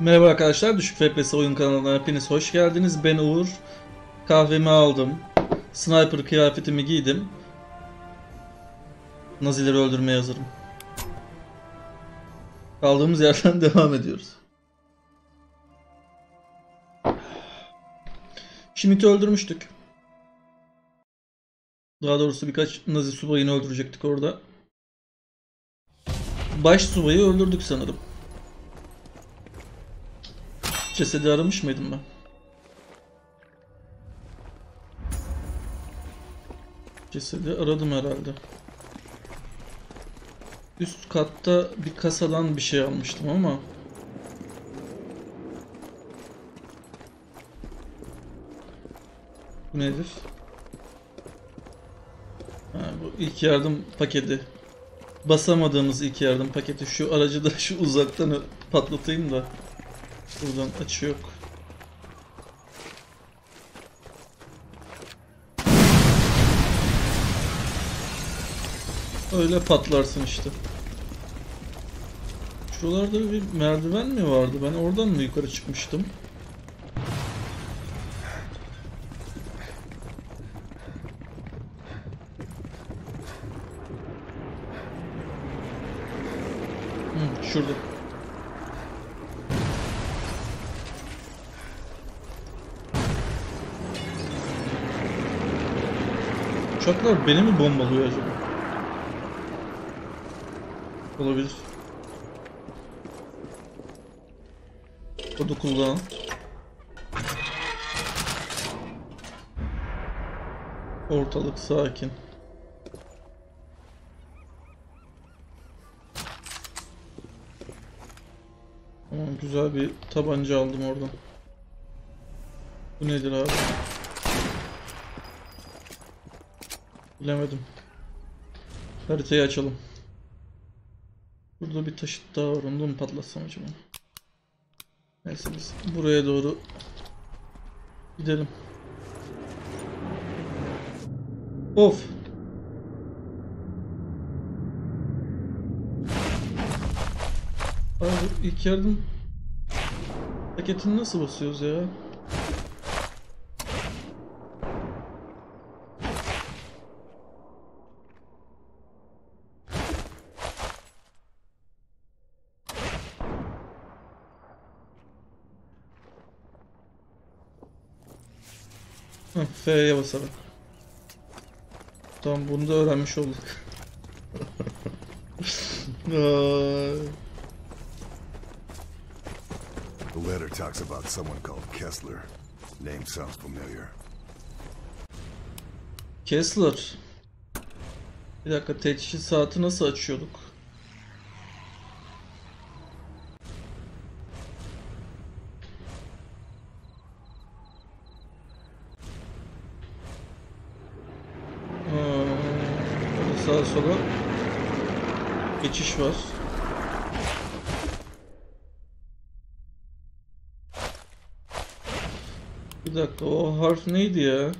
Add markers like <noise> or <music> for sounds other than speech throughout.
Merhaba arkadaşlar, Düşük FPS oyun kanalına hepiniz hoş geldiniz. Ben Uğur. Kahvemi aldım. Sniper kıyafetimi giydim. Nazileri öldürmeye hazırım. Kaldığımız yerden <laughs> devam ediyoruz. Schmidt'i öldürmüştük. Daha doğrusu birkaç Nazi subayını öldürecektik orada. Baş subayı öldürdük sanırım. Cesedi aramış mıydım ben? Cesedi aradım herhalde. Üst katta bir kasadan bir şey almıştım ama Bu nedir? Ha, bu ilk yardım paketi. Basamadığımız ilk yardım paketi. Şu aracı da şu uzaktan patlatayım da. Buradan açı yok. Öyle patlarsın işte. Şuralarda bir merdiven mi vardı? Ben oradan mı yukarı çıkmıştım? Şurada. Uçaklar beni mi bombalıyor acaba? Olabilir. Kodu kullan. Ortalık sakin. Tamam güzel bir tabanca aldım oradan. Bu nedir abi? Bilemedim. Haritayı açalım. Burada bir taşıt daha var. Onu da mı patlatsam acaba? Neyse biz buraya doğru gidelim. Of. Abi ilk yardım paketini nasıl basıyoruz ya? F'ye basarak. Tamam bunu da öğrenmiş olduk. <laughs> The letter talks about someone called Kessler. Name sounds familiar. Kessler. Bir dakika teçhizat saati nasıl açıyorduk? Sola geçiş var. Bir dakika o harf neydi ya?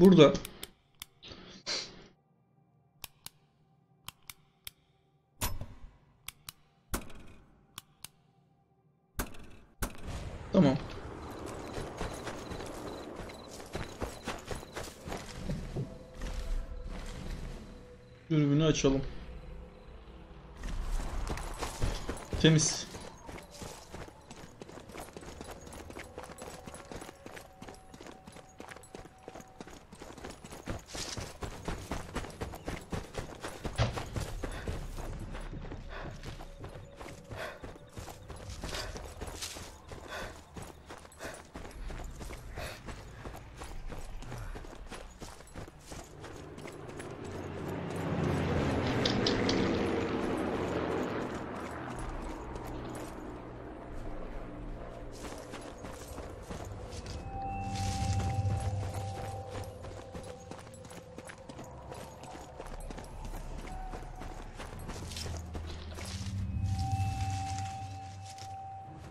Burada. Tamam. Dürbünü açalım. Temiz.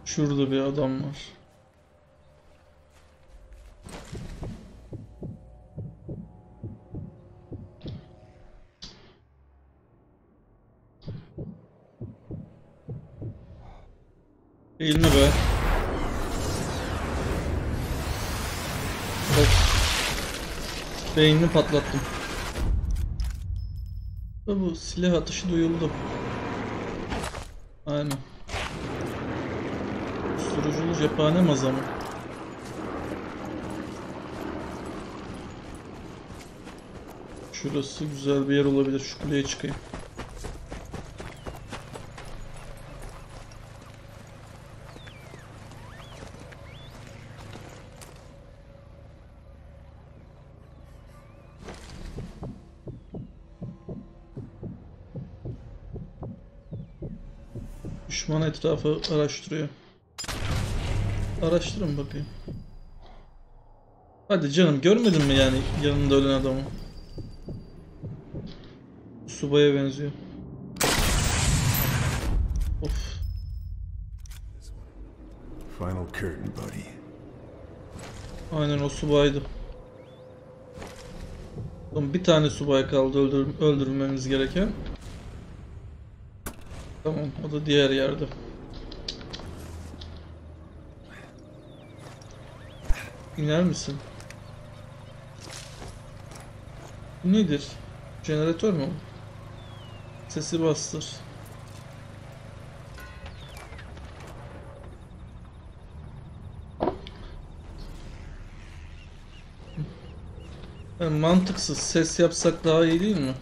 Şurada bir adam var. Değil mi be? Bak. Beynini patlattım. Bu silah atışı duyuldu. Aynen. Susturuculu cephane mazamı. Şurası güzel bir yer olabilir. Şu kuleye çıkayım. Düşman etrafı araştırıyor. Araştırın bakayım. Hadi canım görmedin mi yani yanında ölen adamı? Subaya benziyor. Of. Final curtain, buddy. Aynen o subaydı. Tamam, bir tane subay kaldı öldür öldürmemiz gereken. Tamam o da diğer yerde. İner misin? Bu nedir? Jeneratör mü? Sesi bastır. Yani mantıksız. Ses yapsak daha iyi değil mi?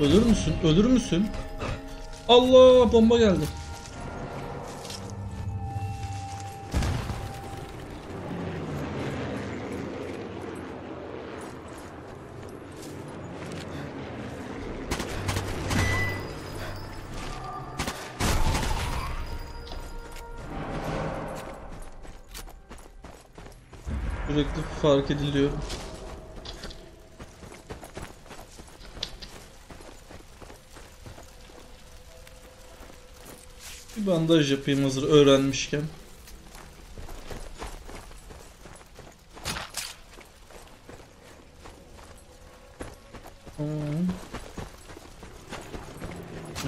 Ölür müsün? Ölür müsün? Allah bomba geldi. Sürekli fark ediliyor. Bandaj yapayım hazır öğrenmişken.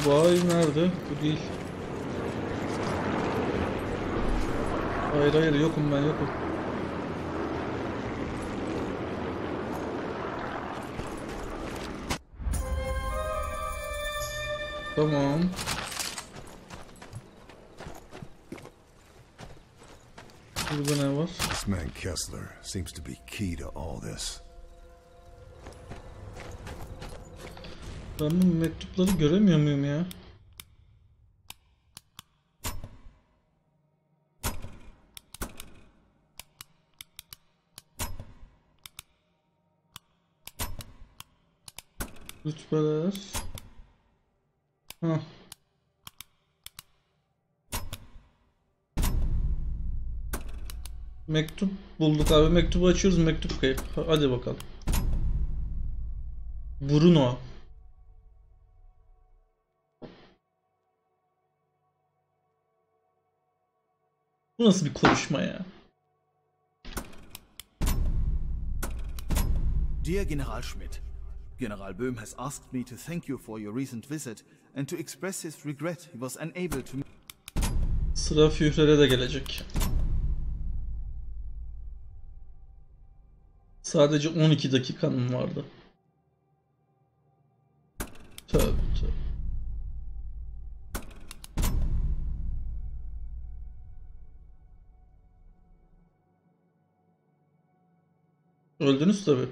Vay nerede? Bu değil. Hayır hayır yokum ben yokum. Tamam. Burada ne var? This man Kessler seems to be key to all this. Ben bu mektupları göremiyor muyum ya? Rütbeler. Hah. Mektup bulduk abi. Mektubu açıyoruz. Mektup kayıp. Ha- Hadi bakalım. Bruno. Bu nasıl bir konuşma ya? Dear General Schmidt, General Böhm has asked me to thank you for your recent visit and to express his regret he was unable to Sıra Führer'e de gelecek. Sadece 12 dakikanım vardı. Tövbe tövbe. Öldünüz tabi.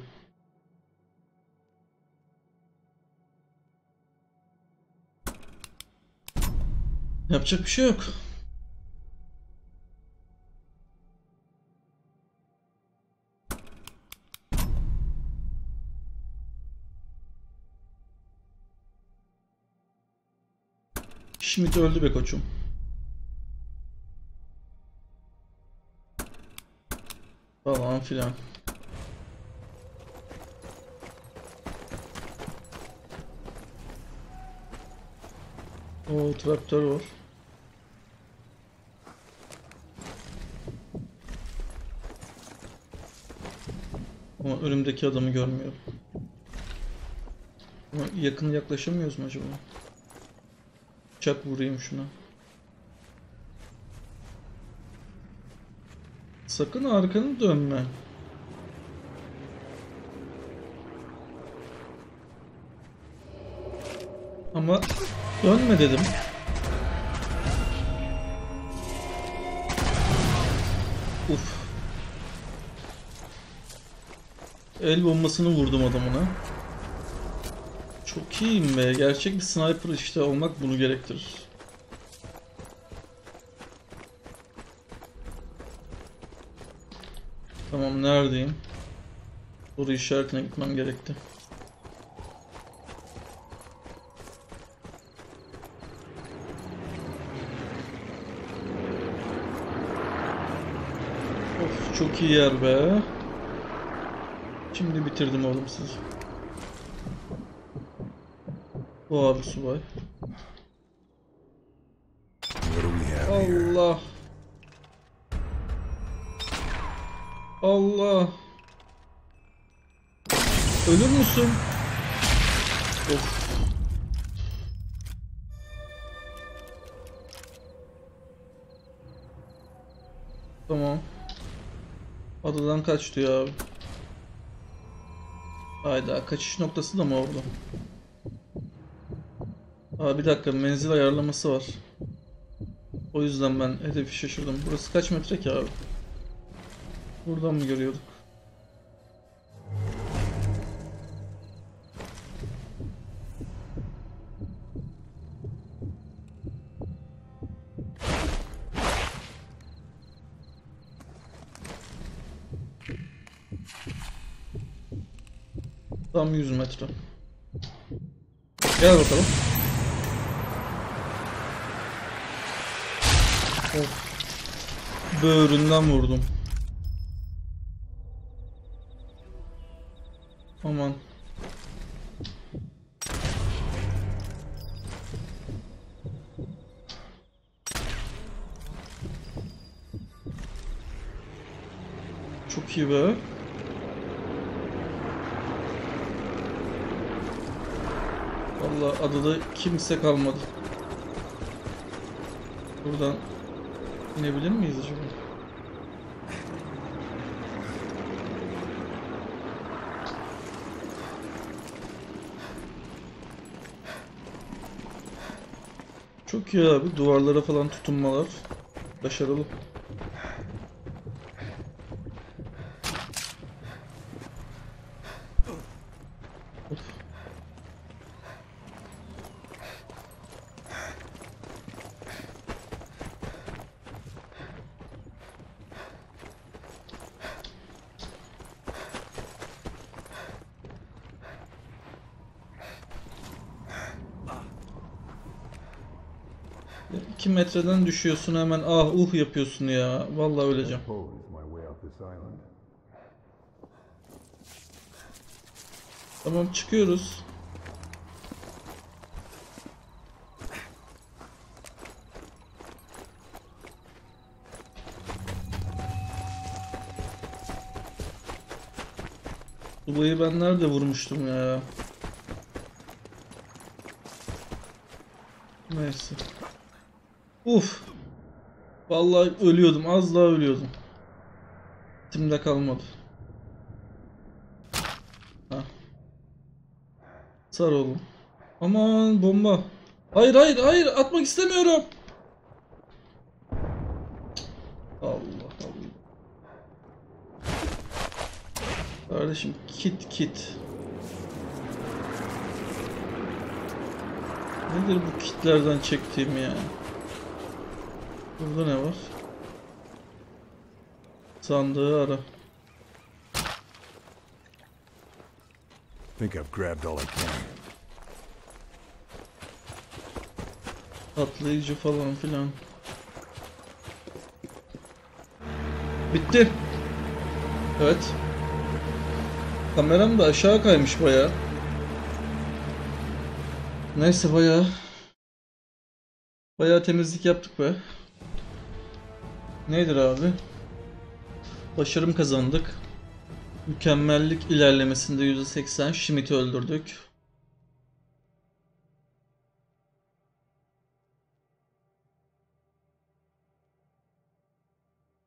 Yapacak bir şey yok. Schmidt öldü be koçum. Falan filan. O traktör var. Ama önümdeki adamı görmüyorum. Ama yakın yaklaşamıyoruz mu acaba? Bıçak vurayım şuna. Sakın arkanı dönme. Ama dönme dedim. Uf. El bombasını vurdum adamına. İyiyim be. Gerçek bir sniper işte olmak bunu gerektirir. Tamam neredeyim? Soru işaretine gitmem gerekti. Of çok iyi yer be. Şimdi bitirdim oğlum sizi. Bu abi subay. Allah. Allah. Ölür müsün? Of. Tamam. Adadan kaç diyor abi. Hayda kaçış noktası da mı orada? Aa bir dakika menzil ayarlaması var. O yüzden ben hedefi şaşırdım. Burası kaç metre ki abi? Buradan mı görüyorduk? Tam 100 metre. Gel bakalım. Böğründen vurdum. Aman. Çok iyi be. Vallahi adada kimse kalmadı. Buradan inebilir miyiz acaba? Çok iyi abi. Duvarlara falan tutunmalar. Başarılı. Of. Ya İki metreden düşüyorsun hemen ah uh yapıyorsun ya. Vallahi öleceğim. Tamam çıkıyoruz. Subayı ben nerede vurmuştum ya? Neyse. Uf. Vallahi ölüyordum. Az daha ölüyordum. Timde kalmadı. Ha. Sar oğlum. Aman bomba. Hayır hayır hayır atmak istemiyorum. Allah Allah. Kardeşim kit kit. Nedir bu kitlerden çektiğim ya? Burada ne var? Sandığı ara. Think I've grabbed all I can. Atlayıcı falan filan. Bitti. Evet. Kameram da aşağı kaymış baya. Neyse baya. Baya temizlik yaptık be. Nedir abi? Başarım kazandık. Mükemmellik ilerlemesinde %80 Schmidt'i öldürdük.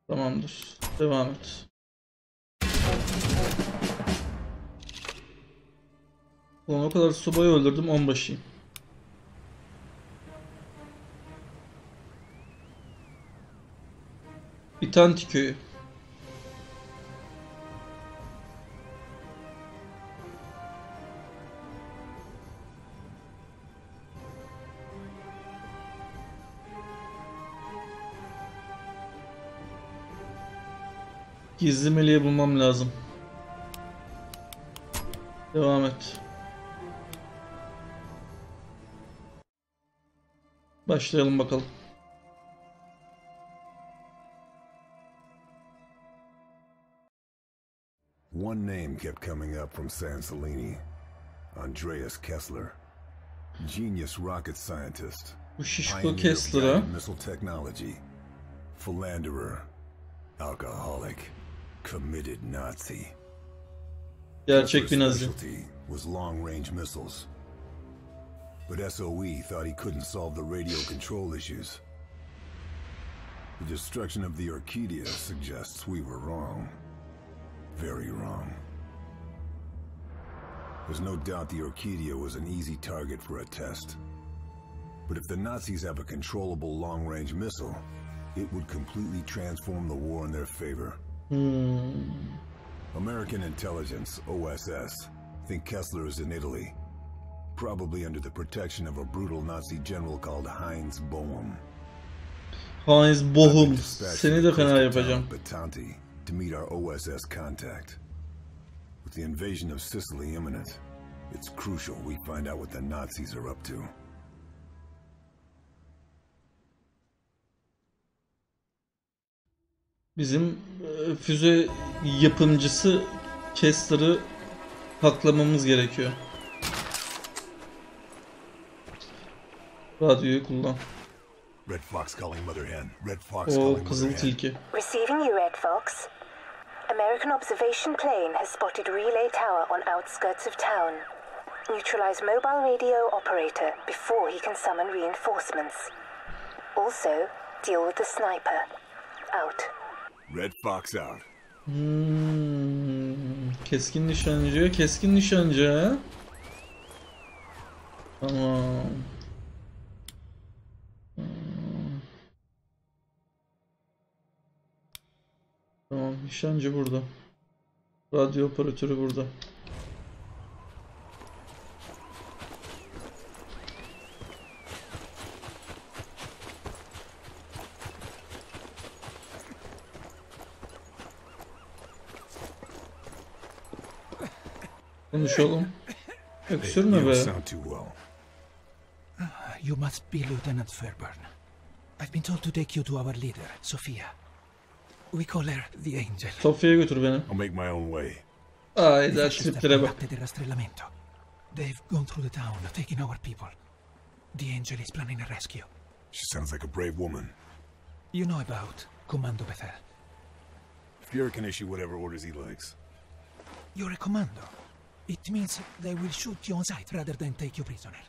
Tamamdır. Devam et. Ulan o kadar subayı öldürdüm onbaşıyım. İtanti köyü. Gizli meleği bulmam lazım. Devam et. Başlayalım bakalım. One name kept coming up from San Celini. Andreas Kessler. Genius rocket scientist. Bu şişko Pioneer of Kessler'a missile technology. Philanderer. Alcoholic. Committed Nazi. gerçek bir nazi. specialty was long-range missiles. But SOE thought he couldn't solve the radio control issues. The destruction of the Orchidia suggests we were wrong. Very wrong. There's no doubt the Orchidia was an easy target for a test. But if the Nazis have a controllable long-range missile, it would completely transform the war in their favor. Hmm. American intelligence, OSS, think Kessler is in Italy. Probably under the protection of a brutal Nazi general called Heinz Boehm. Heinz I've Bohum. been dispatched Seni de fena yapacağım. Batanti to meet our OSS contact. With the invasion of Sicily imminent, it's crucial we find out what the Nazis are up to. Bizim e, füze yapımcısı Kessler'ı haklamamız gerekiyor. Radyoyu kullan. Red Fox calling Mother Hen. Red Fox O calling Mother kızıl Hen. Receiving you, Red Fox. American observation plane has spotted relay tower on outskirts of town. Neutralize mobile radio operator before he can summon reinforcements. Also, deal with the sniper. Out. Red Fox out. Hmm, keskin nişancı, keskin nişancı. ha? Tamam. Tamam, nişancı burada. Radyo operatörü burada. Konuşalım. Öksürme be. well. You must be Lieutenant Fairburn. I've been told to take you to our leader, Sophia. We call her the Angel. Sofya'ya götür beni. I'll make my own way. Ay da Fascists have triplere bak. They've gone through the town, taking our people. The Angel is planning a rescue. She sounds like a brave woman. You know about Commando Bethel. Fuhrer can issue whatever orders he likes. You're a commando. It means they will shoot you on sight rather than take you prisoner.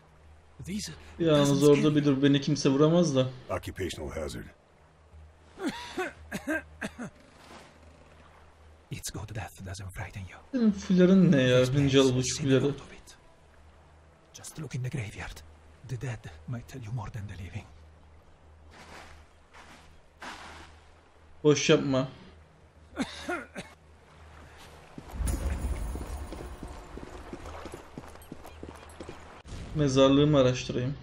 These Yalnız orada bir dur beni kimse vuramaz da. Occupational hazard. <laughs> Fillerin ne ya? Bincal bu çubuları. Just look in the graveyard. The dead might tell you more than the living. Boş yapma. <coughs> Mezarlığımı araştırayım.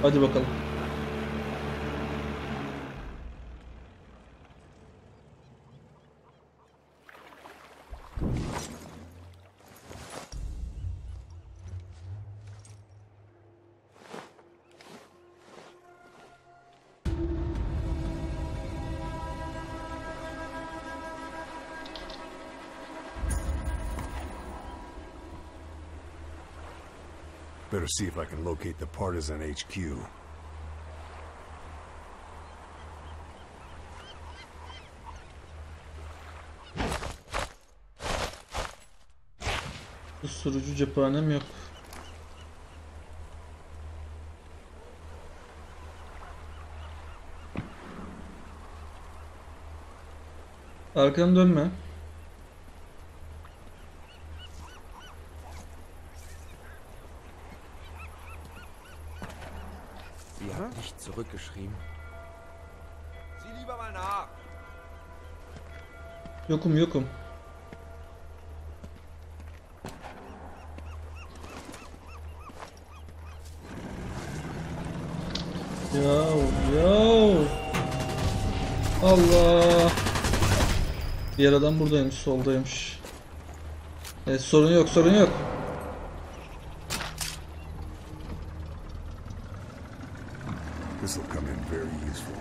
Hadi bakalım. See if I can locate the partisan HQ. Susturucu cephanem yok. Arkanı dönme. Zurückgeschrieben. Sieh lieber mal nach. Yokum yokum. Yav yav. Allah. Diğer adam buradaymış, soldaymış. Evet, sorun yok, sorun yok. Very useful.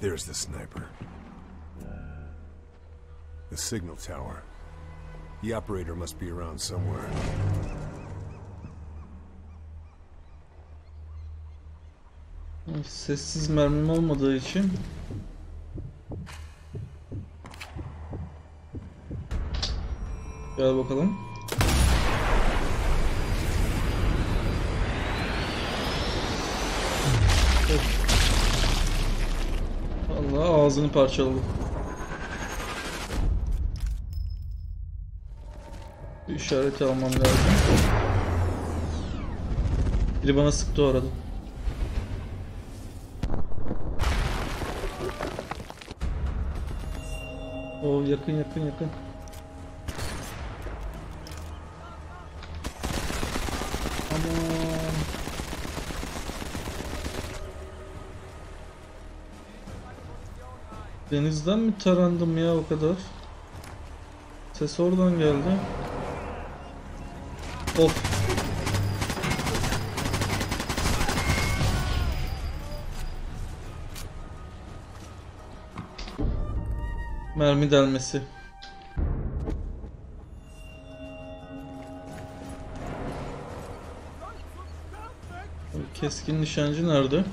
There's the sniper. The signal tower. The operator must be around somewhere. Sessiz mermim olmadığı için Gel bakalım. Allah ağzını parçaladı. Bir işareti almam lazım. Biri bana sıktı o arada. O yakın yakın yakın. Aman. Denizden mi tarandım ya o kadar? Ses oradan geldi. Mermi delmesi. Keskin nişancı nerede?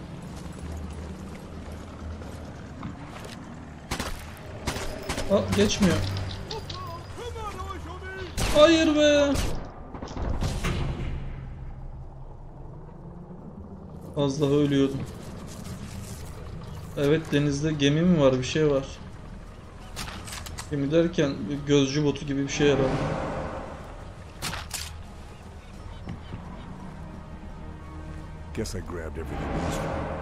Aa geçmiyor. Hayır be. Az daha ölüyordum. Evet denizde gemi mi var bir şey var. Gemi derken gözcü botu gibi bir şey herhalde. Guess I grabbed everything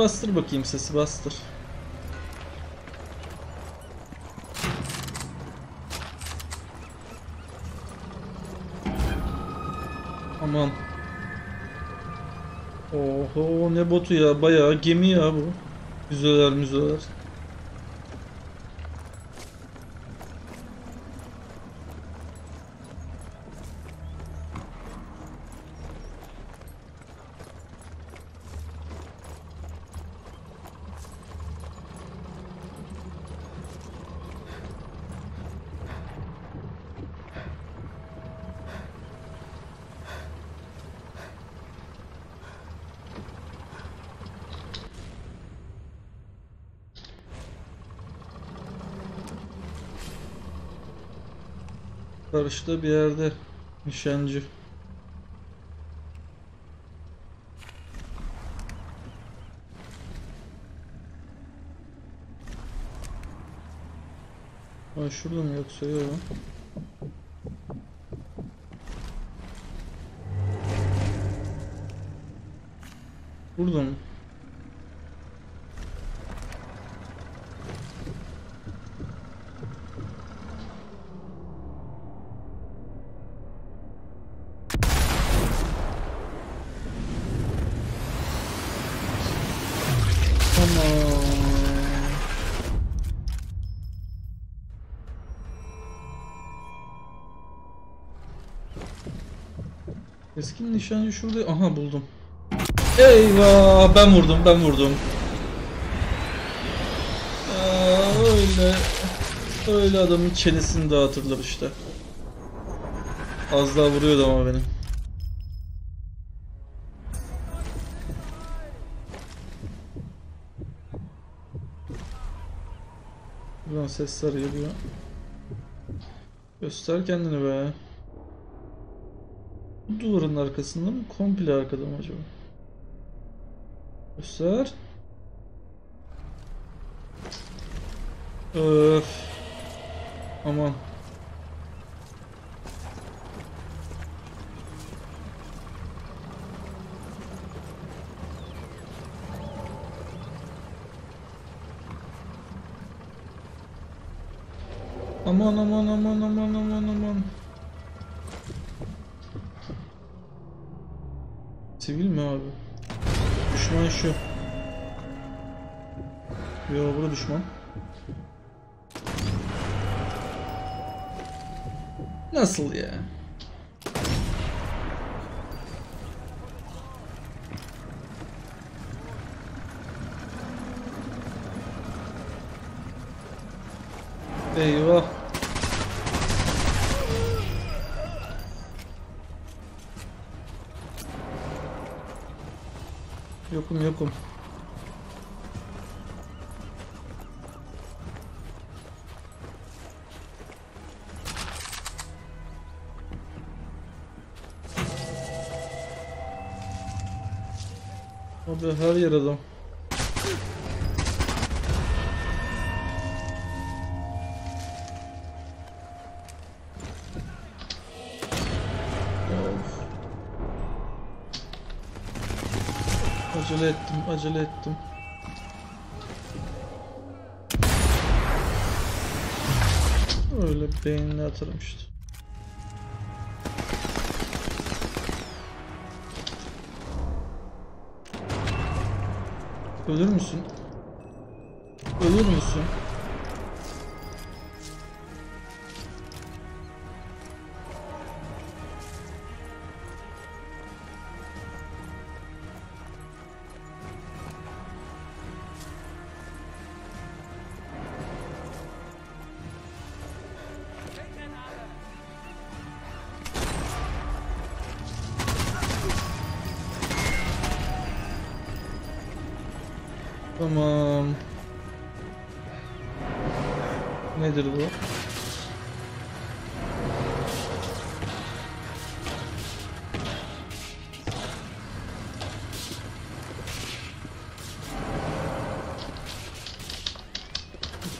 bastır bakayım sesi bastır. Aman. Oho ne botu ya bayağı gemi ya bu. Müzeler müzeler. Karşıda bir yerde nişancı. Ha şurada mı yoksa yok. Burada mı? Eski nişancı şurada. Aha buldum. Eyvah ben vurdum ben vurdum. Aa, öyle öyle adamın çenesini dağıtırlar işte. Az daha vuruyordu ama beni. Buradan sesler geliyor. Göster kendini be. Bu duvarın arkasında mı? Komple arkada mı acaba? Göster. Öf. Aman. Aman aman aman aman aman aman. Sivil mi abi? Düşman şu. Yo burada düşman. Nasıl ya? Eyvah. Yokum yokum. Abi her yer. Acele ettim. Öyle beynine atarım işte. Ölür müsün? Ölür müsün?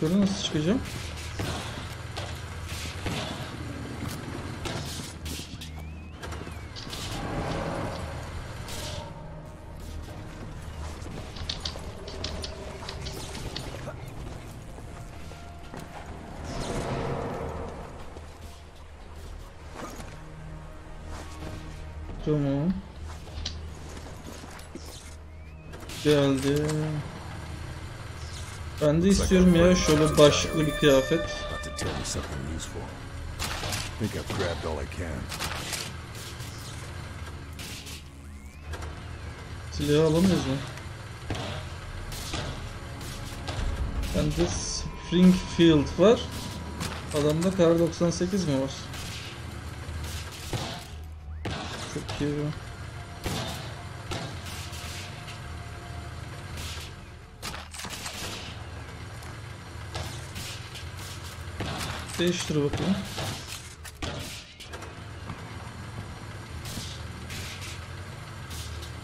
Yukarı nasıl çıkacağım? İstiyorum ya şöyle başlıklı bir kıyafet. Silahı alamıyoruz mu? Bende Springfield var. Adamda kar 98 mi var? Çok iyi Değiştir bakalım.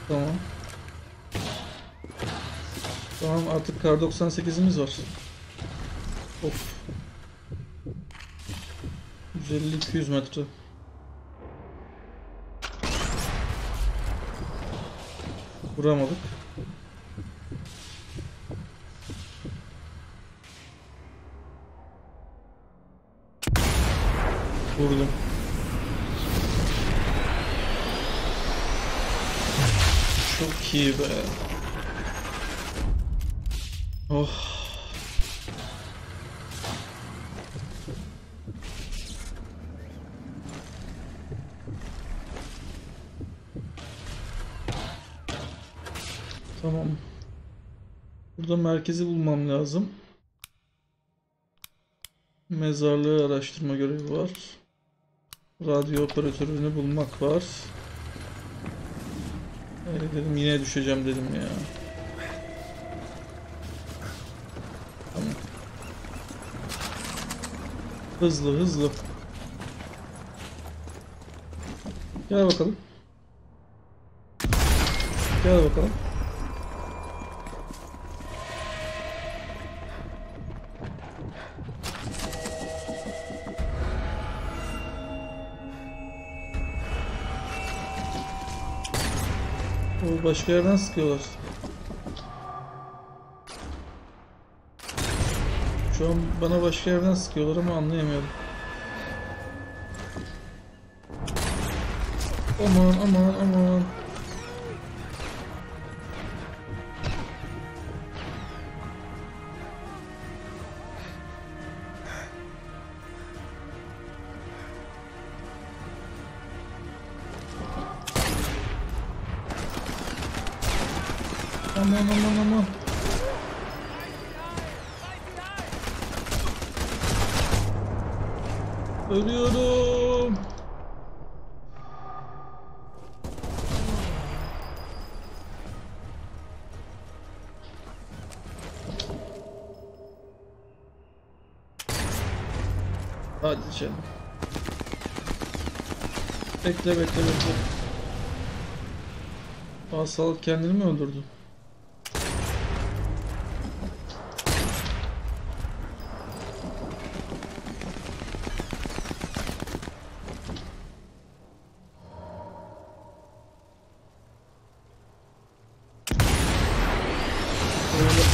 Tamam. Tamam artık kar 98'imiz var. Of. 150-200 metre. Vuramadık. Vurdum. Çok iyi be. Oh. Tamam. Burada merkezi bulmam lazım. Mezarlığı araştırma görevi var. Radyo operatörünü bulmak var. Öyle dedim yine düşeceğim dedim ya. Tamam. Hızlı hızlı. Gel bakalım. Gel bakalım. O başka yerden sıkıyorlar. Şu an bana başka yerden sıkıyorlar ama anlayamıyorum. Aman aman aman. Canım. Bekle bekle bekle. Hastalık kendini mi öldürdü?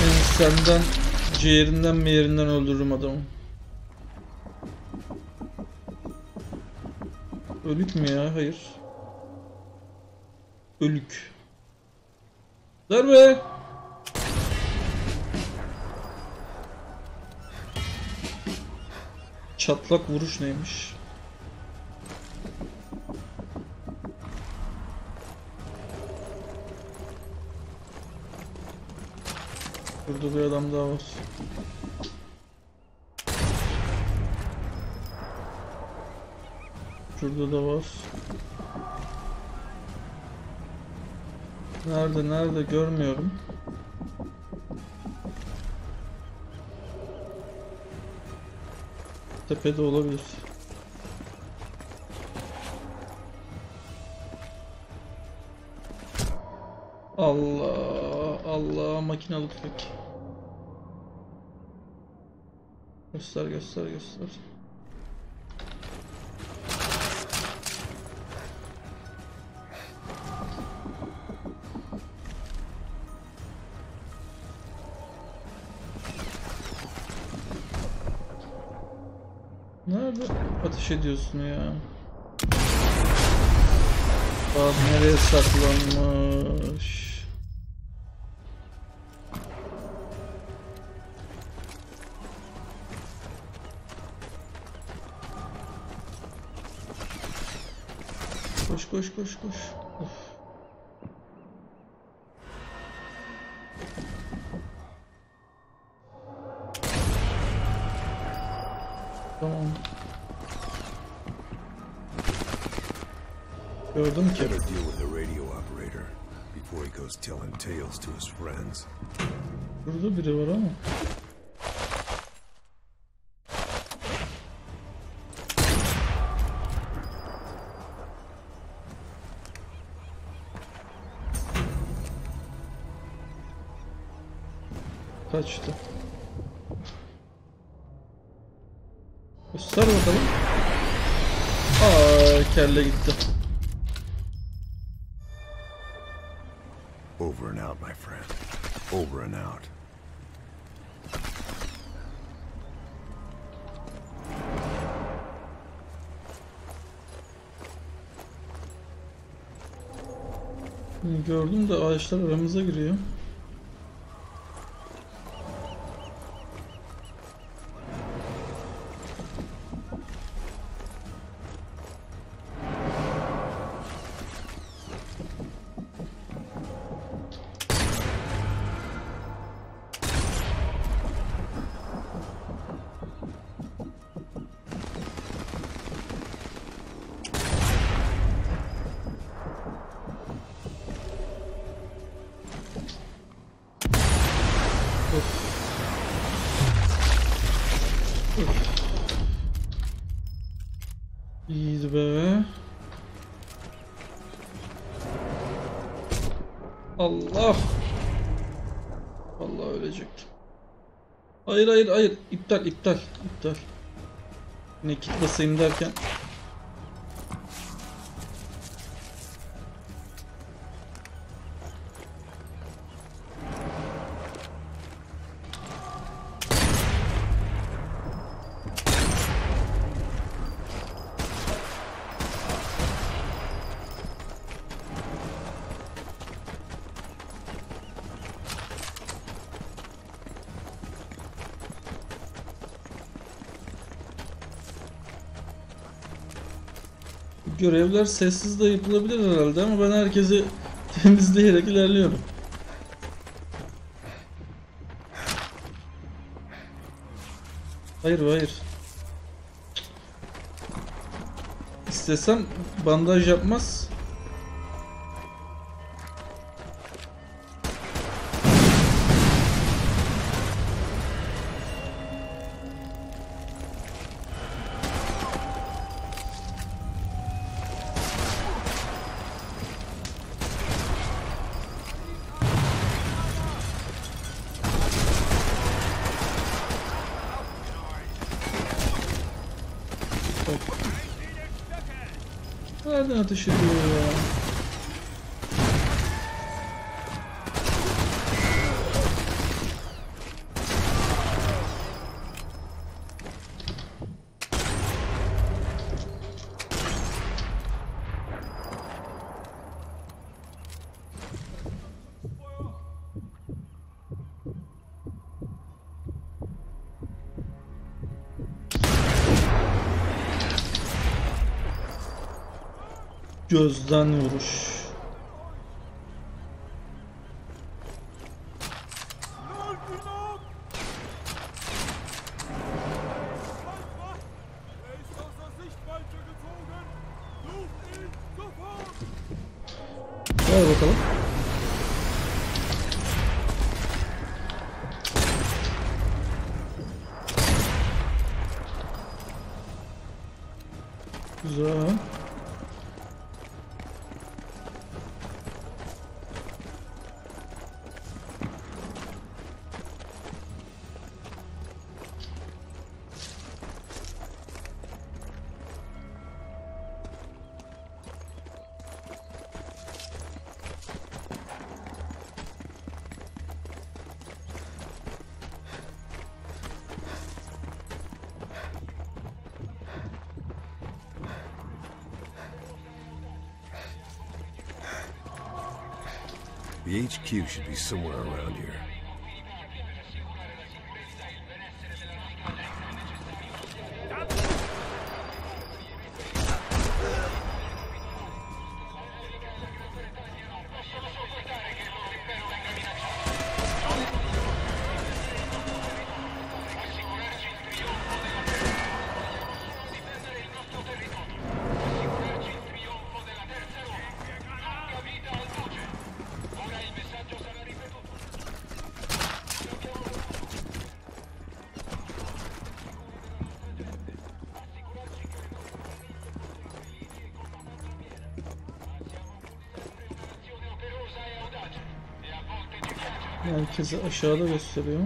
Ensenden, ciğerinden meyerinden öldürürüm adamı. Ölük mü ya? Hayır. Ölük. Darbe! Çatlak vuruş neymiş? Burada bir adam daha var. Şurada da var. Nerede nerede görmüyorum. Tepede olabilir. Allah Allah makinalı tüfek. Göster göster göster. Nerede ateş ediyorsun ya? Bak nereye saklanmış? Koş koş koş koş. Of. Gördüm ki. Better deal with the radio operator before he goes telling tales to his friends. Burada biri var ama. açtı. Göster bakalım. Aa kelle gitti. Over and out. Gördüm de ağaçlar aramıza giriyor. Hayır hayır hayır. İptal iptal iptal. Ne kit basayım derken. Görevler sessiz de yapılabilir herhalde ama ben herkesi <laughs> temizleyerek ilerliyorum. Hayır hayır. İstesem bandaj yapmaz. Nereden ateş ediyor ya? Gözden vuruş. HQ should be somewhere around here. Merkezi aşağıda gösteriyor.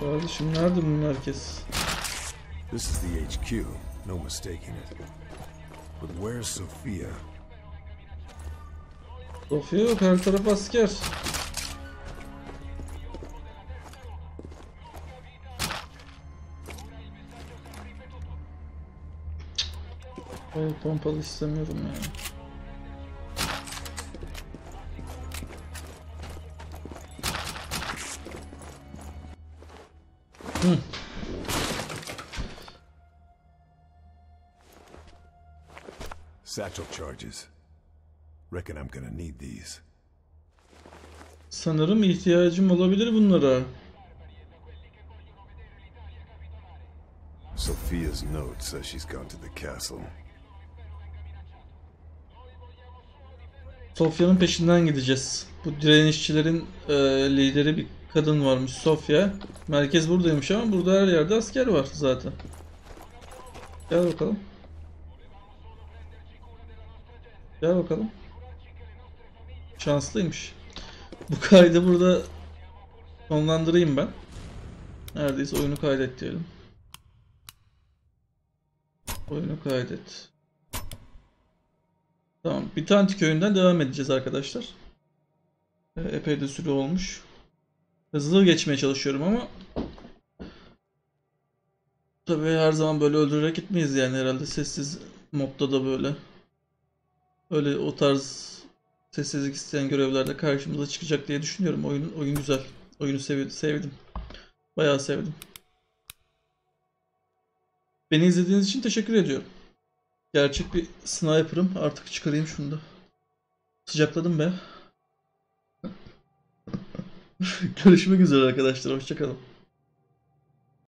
Kardeşim nerede bu merkez? This is the HQ, no mistaking it. But where's Sophia? Sofya yok her taraf asker. Pompalı istemiyorum ya. Satchel charges. Reckon I'm gonna need these. Sanırım ihtiyacım olabilir bunlara. Sophia's note says she's gone to the castle. Sofya'nın peşinden gideceğiz. Bu direnişçilerin e, lideri bir kadın varmış Sofya. Merkez buradaymış ama burada her yerde asker var zaten. Gel bakalım. Gel bakalım. Şanslıymış. Bu kaydı burada sonlandırayım ben. Neredeyse oyunu kaydet diyelim. Oyunu kaydet. Tamam. Bir tane köyünden devam edeceğiz arkadaşlar. Ee, Epey de süre olmuş. Hızlı geçmeye çalışıyorum ama Tabii her zaman böyle öldürerek gitmeyiz yani herhalde sessiz modda da böyle. Öyle o tarz sessizlik isteyen görevlerde karşımıza çıkacak diye düşünüyorum. Oyun oyun güzel. Oyunu sev sevdim. Bayağı sevdim. Beni izlediğiniz için teşekkür ediyorum. Gerçek bir sniper'ım. Artık çıkarayım şunu da. Sıcakladım be. <laughs> Görüşmek üzere arkadaşlar. Hoşçakalın.